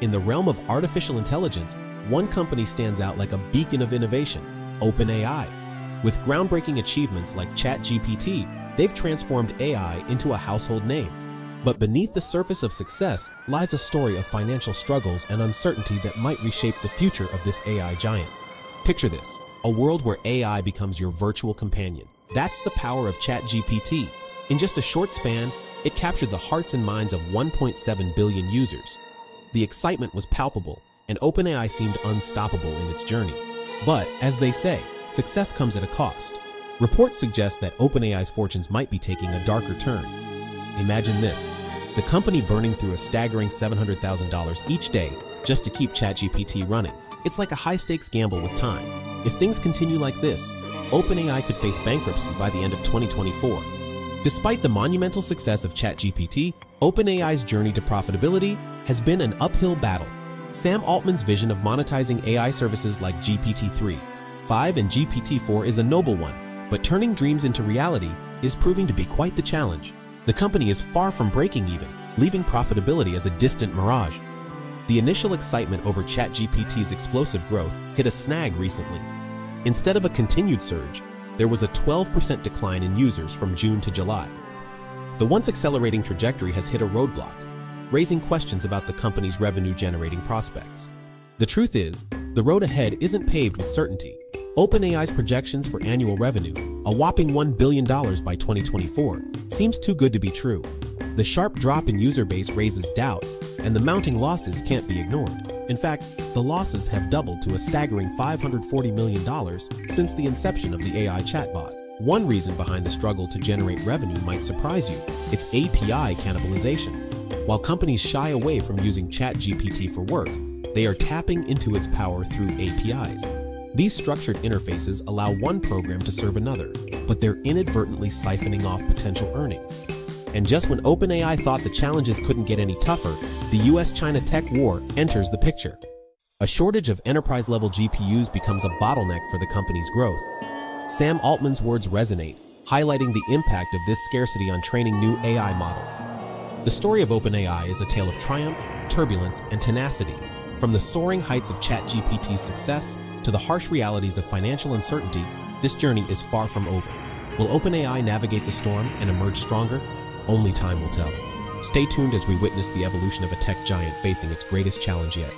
In the realm of artificial intelligence, one company stands out like a beacon of innovation, OpenAI. With groundbreaking achievements like ChatGPT, they've transformed AI into a household name. But beneath the surface of success lies a story of financial struggles and uncertainty that might reshape the future of this AI giant. Picture this, a world where AI becomes your virtual companion. That's the power of ChatGPT. In just a short span, it captured the hearts and minds of 1.7 billion users. The excitement was palpable, and OpenAI seemed unstoppable in its journey. But, as they say, success comes at a cost. Reports suggest that OpenAI's fortunes might be taking a darker turn. Imagine this, the company burning through a staggering $700,000 each day just to keep ChatGPT running. It's like a high-stakes gamble with time. If things continue like this, OpenAI could face bankruptcy by the end of 2024. Despite the monumental success of ChatGPT, OpenAI's journey to profitability has been an uphill battle. Sam Altman's vision of monetizing AI services like GPT-3, 5 and GPT-4 is a noble one, but turning dreams into reality is proving to be quite the challenge. The company is far from breaking even, leaving profitability as a distant mirage. The initial excitement over ChatGPT's explosive growth hit a snag recently. Instead of a continued surge, there was a 12% decline in users from June to July. The once accelerating trajectory has hit a roadblock, raising questions about the company's revenue-generating prospects. The truth is, the road ahead isn't paved with certainty. OpenAI's projections for annual revenue, a whopping $1 billion by 2024, seems too good to be true. The sharp drop in user base raises doubts, and the mounting losses can't be ignored. In fact, the losses have doubled to a staggering $540 million since the inception of the AI chatbot. One reason behind the struggle to generate revenue might surprise you. It's API cannibalization. While companies shy away from using ChatGPT for work, they are tapping into its power through APIs. These structured interfaces allow one program to serve another, but they're inadvertently siphoning off potential earnings. And just when OpenAI thought the challenges couldn't get any tougher, the US-China tech war enters the picture. A shortage of enterprise-level GPUs becomes a bottleneck for the company's growth. Sam Altman's words resonate, highlighting the impact of this scarcity on training new AI models. The story of OpenAI is a tale of triumph, turbulence, and tenacity. From the soaring heights of ChatGPT's success to the harsh realities of financial uncertainty, this journey is far from over. Will OpenAI navigate the storm and emerge stronger? Only time will tell. Stay tuned as we witness the evolution of a tech giant facing its greatest challenge yet.